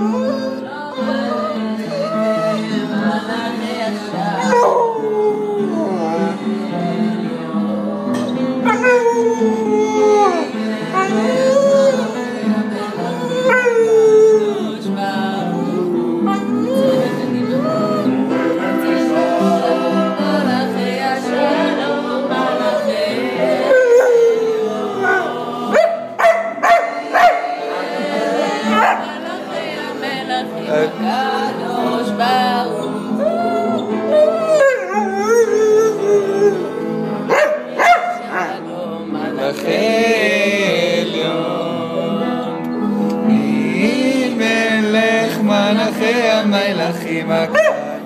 Ooh. הקדוש ברוך הוא. שלום מלאך עליון, מלך מלאכי המלאכים הקדוש